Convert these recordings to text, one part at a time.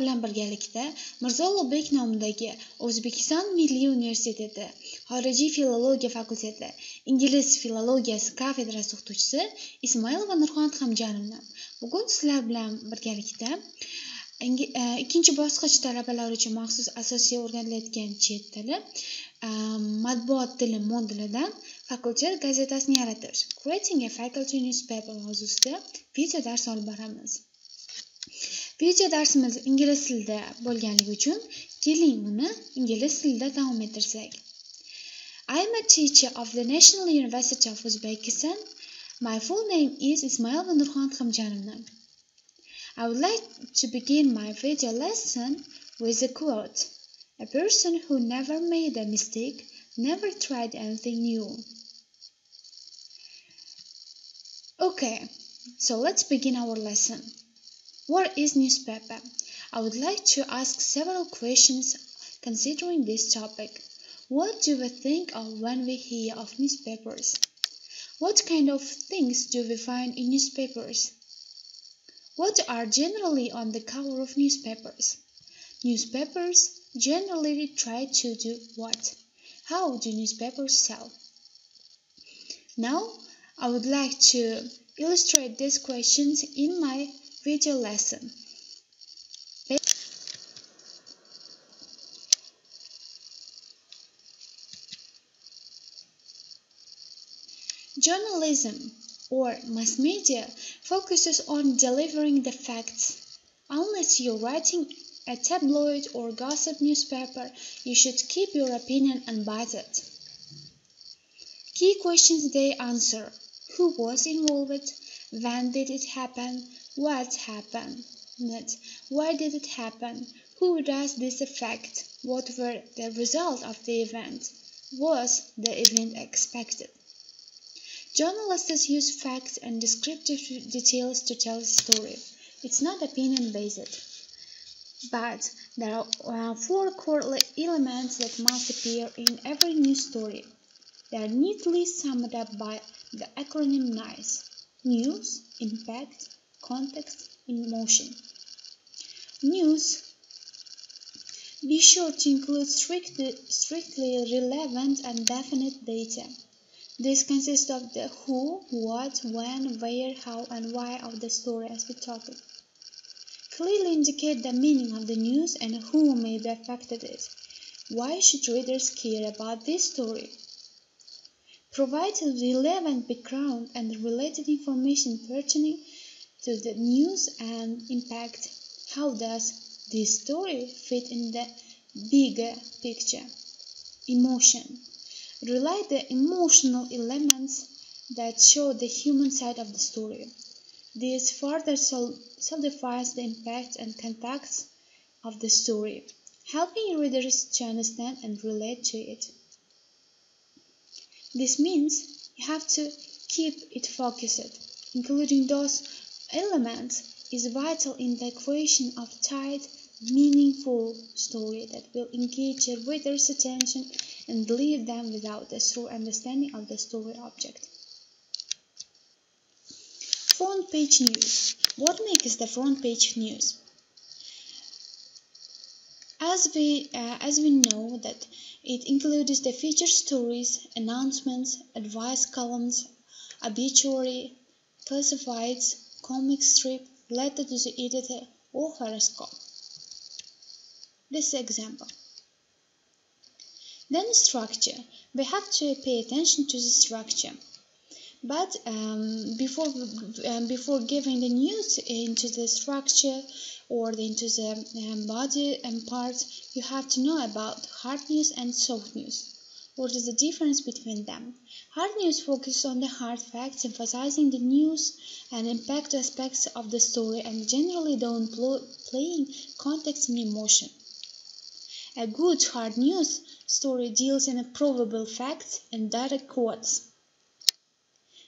bilan birgalikda Mirzo Ulug'bek nomidagi O'zbekiston Milliy universiteti xorijiy filologiya fakulteti ingliz filologiyasi kafedrasi o'qituvchisi Ismoilova Nurxon Hamjonovna bugun sizlar bilan birgalikda e, ikkinchi bosqich talabalari uchun maxsus asosiy o'rgatilayotgan chet tili e, matbuot tili modulidan fakultet gazetasini yaratish creating a faculty newspaper mavzusida video dars olib boramiz. Video darsimiz ingliz tilida bo'lganligi uchun keling uni ingliz tilida davom ettirsak I am a teacher of the National University of Uzbekistan. My full name is Ismail Nurxon Khamjanovna. I would like to begin my video lesson with a quote. A person who never made a mistake never tried anything new. Okay, so let's begin our lesson. What is newspaper? I would like to ask several questions considering this topic. What do we think of when we hear of newspapers? What kind of things do we find in newspapers? What are generally on the cover of newspapers? Newspapers generally try to do what? How do newspapers sell? Now, I would like to illustrate these questions in my video lesson. Journalism or mass media focuses on delivering the facts. Unless you're writing a tabloid or gossip newspaper, you should keep your opinion unbiased. Key questions they answer Who was involved? When did it happen? What happened? Why did it happen? Who does this affect? What were the results of the event? Was the event expected? Journalists use facts and descriptive details to tell a story. It's not opinion based. But there are four core elements that must appear in every news story. They are neatly summed up by the acronym NICE News, Impact, context, emotion. News be sure to include strictly, strictly relevant and definite data. This consists of the who, what, when, where, how, and why of the story as we talked. Clearly indicate the meaning of the news and who may be affected it. Why should readers care about this story? Provide relevant background and related information pertaining to the news and impact. How does this story fit in the bigger picture? Emotion. Relate the emotional elements that show the human side of the story. This further solidifies the impact and context of the story, helping readers to understand and relate to it. This means you have to keep it focused, including those element is vital in the creation of tight, meaningful story that will engage a reader's attention and leave them without a true understanding of the story object. Front page news. What makes the front page news? As we, uh, as we know that it includes the feature stories, announcements, advice columns, obituary, classifieds, comic strip, letter to the editor, or horoscope. This example. Then structure. We have to pay attention to the structure. But um, before um, before giving the news into the structure or into the um, body and parts, you have to know about hard news and soft news. What is the difference between them? Hard news focuses on the hard facts, emphasizing the news and impact aspects of the story and generally don't playing context and emotion. A good hard news story deals in provable facts and direct quotes.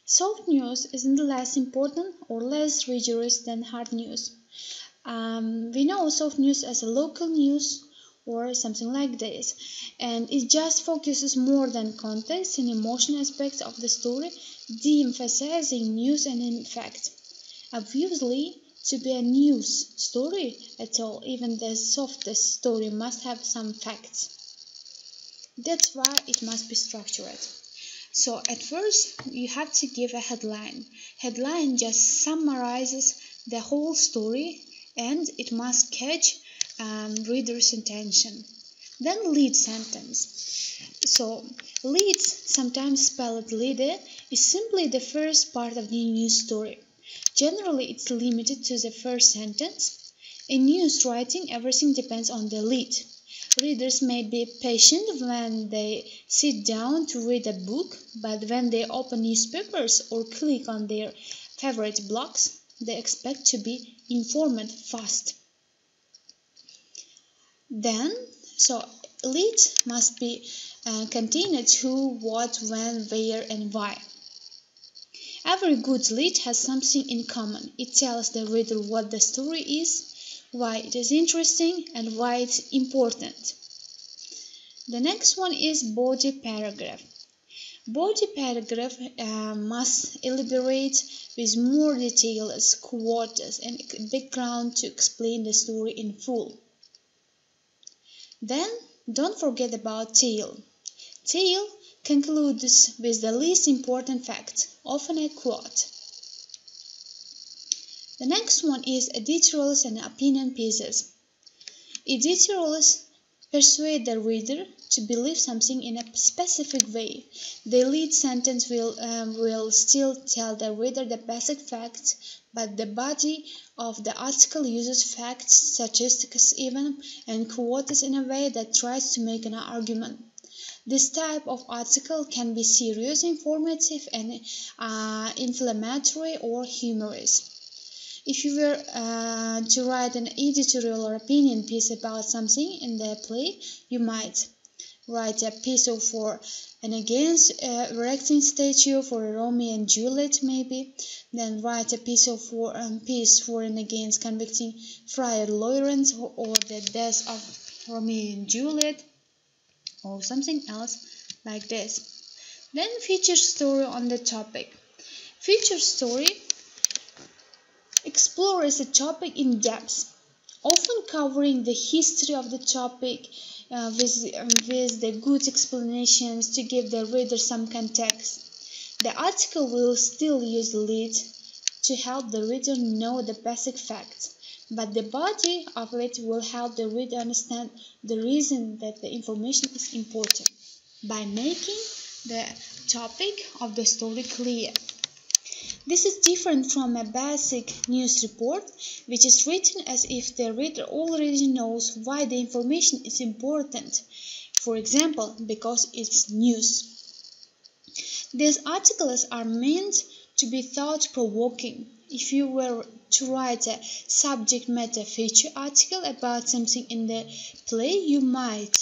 Soft news isn't less important or less rigorous than hard news. Um, we know soft news as a local news or something like this and it just focuses more than context and emotional aspects of the story de-emphasizing news and impact obviously to be a news story at all. Even the softest story must have some facts. That's why it must be structured. So at first you have to give a headline. Headline just summarizes the whole story and it must catch um, reader's attention. Then lead sentence. So leads, sometimes spelled leader, is simply the first part of the news story. Generally it's limited to the first sentence. In news writing everything depends on the lead. Readers may be patient when they sit down to read a book, but when they open newspapers or click on their favorite blogs, they expect to be informed fast. Then, so lead must be uh, contained who, what, when, where, and why. Every good lead has something in common. It tells the reader what the story is, why it is interesting and why it's important. The next one is body paragraph. Body paragraph uh, must elaborate with more details, quotes, and background to explain the story in full. Then don't forget about tail. Tail concludes with the least important fact, often a quote. The next one is editorials and opinion pieces. Editorials persuade the reader to believe something in a specific way. The lead sentence will, um, will still tell the reader the basic facts, but the body of the article uses facts, statistics even, and quotes in a way that tries to make an argument. This type of article can be serious, informative, and uh, inflammatory or humorous. If you were uh, to write an editorial or opinion piece about something in the play, you might write a piece of for and against uh, erecting statue for Romeo and Juliet maybe, then write a piece of for um, piece for and against convicting Friar Lawrence or, the death of Romeo and Juliet or something else like this. Then feature story on the topic. Feature story explores a topic in depth, often covering the history of the topic uh, with, um, with the good explanations to give the reader some context. The article will still use lead to help the reader know the basic facts, but the body of it will help the reader understand the reason that the information is important by making the topic of the story clear. This is different from a basic news report, which is written as if the reader already knows why the information is important, for example, because it's news. These articles are meant to be thought-provoking. If you were to write a subject matter feature article about something in the play, you might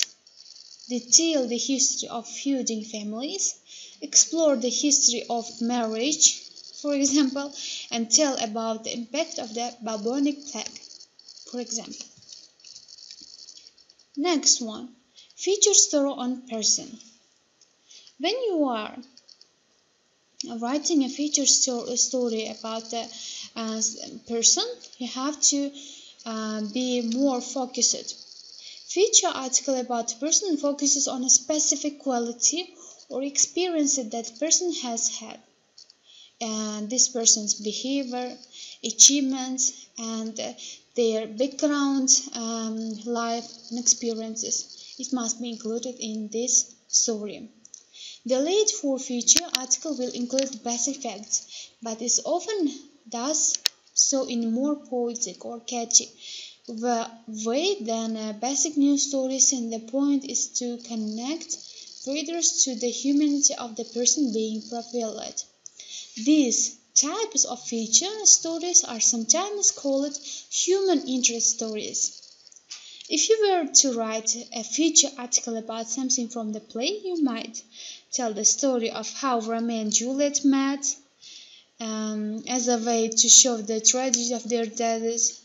detail the history of feuding families, explore the history of marriage, for example, and tell about the impact of the bubonic plague, for example. Next one, feature story on person. When you are writing a feature story about a uh, person, you have to uh, be more focused. Feature article about a person focuses on a specific quality or experience that person has had and this person's behavior, achievements, and uh, their background, um, life, and experiences. It must be included in this story. The lead for future article will include basic facts, but it often does so in more poetic or catchy way than uh, basic news stories and the point is to connect readers to the humanity of the person being profiled. These types of feature stories are sometimes called human interest stories. If you were to write a feature article about something from the play, you might tell the story of how Romeo and Juliet met um, as a way to show the tragedy of their deaths,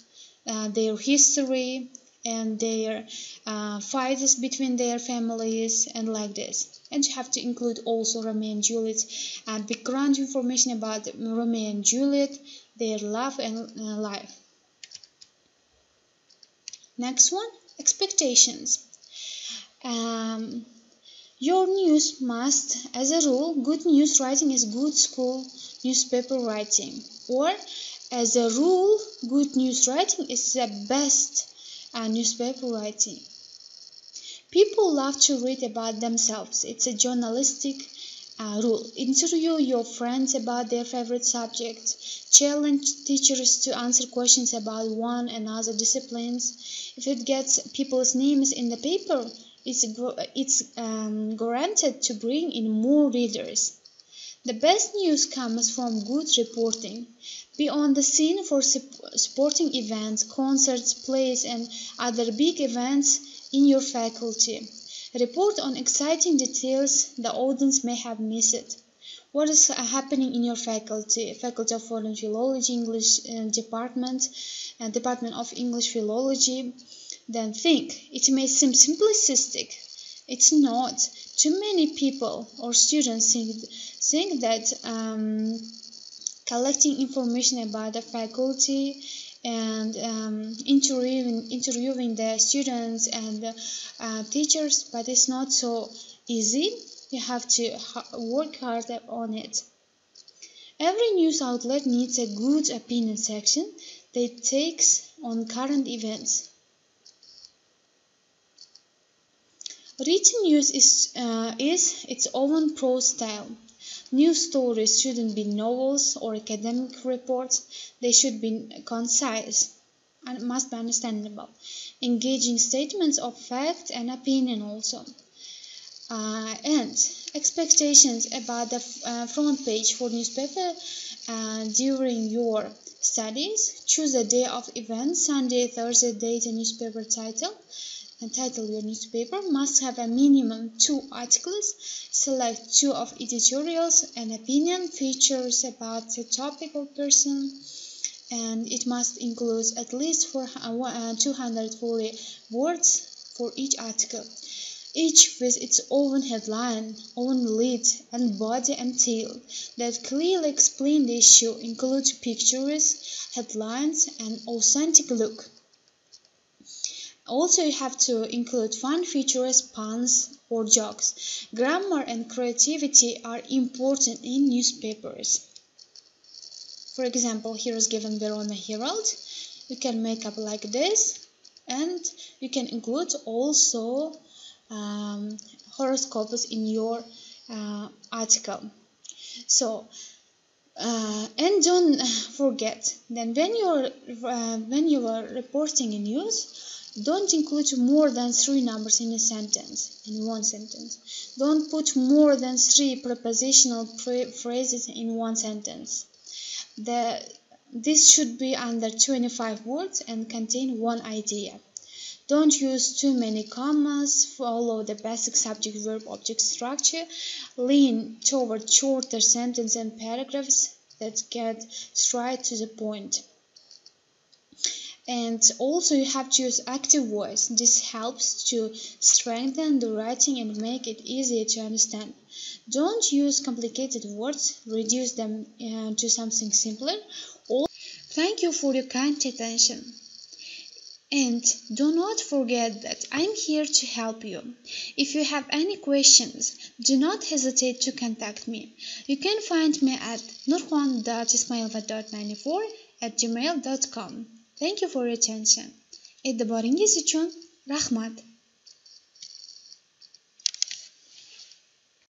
uh, their history, and their uh, fights between their families and like this and you have to include also Romeo and Juliet and background information about Romeo and Juliet their love and uh, life Next one, expectations. Um, your news must, as a rule, good news writing is good school newspaper writing. Or, as a rule, good news writing is the best uh, newspaper writing. People love to read about themselves. It's a journalistic uh, rule. Interview your friends about their favorite subject. Challenge teachers to answer questions about one and other disciplines. If it gets people's names in the paper, it's, it's um, to bring in more readers. The best news comes from good reporting. Be on the scene for sporting events, concerts, plays, and other big events in your faculty. Report on exciting details the audience may have missed. What is happening in your faculty? Faculty of Foreign Philology, English uh, Department, uh, Department of English Philology. Then think. It may seem simplistic. It's not. Too many people or students think, think that um, collecting information about the faculty and um, interviewing, interviewing the students and uh, teachers, but it's not so easy. You have to work hard on it. Every news outlet needs a good opinion section that takes on current events. Written news is, uh, is its own prose style. News stories shouldn't be novels or academic reports. They should be concise and must be understandable. Engaging statements of fact and opinion also. Uh, and expectations about the uh, front page for newspaper uh, during your studies. Choose a day of event, Sunday, Thursday, date and newspaper title title your newspaper must have a minimum two articles. Select two of editorials and opinion features about the topic or person and it must include at least uh, uh, 240 words for each article each with its own headline, own lead and body and tail that clearly explain the issue, include pictures, headlines and authentic look. Also you have to include fun features, puns or jokes. Grammar and creativity are important in newspapers. For example, here is given Verona Herald. You can make up like this and you can include also um, horoscopes in your uh, article. So, uh, and don't forget that when you're uh, when you are reporting news, don't include more than three numbers in a sentence, in one sentence. Don't put more than three prepositional phrases in one sentence. The, this should be under 25 words and contain one idea. Don't use too many commas, follow the basic subject-verb-object structure, lean toward shorter sentences and paragraphs that get straight to the point and also you have to use active voice this helps to strengthen the writing and make it easier to understand don't use complicated words reduce them uh, to something simpler thank you for your kind attention and do not forget that I'm here to help you. If you have any questions, do not hesitate to contact me. You can find me at nurhan.ismailova.94 at gmail.com. Thank you for your attention. E'tiboringiz uchun rahmat.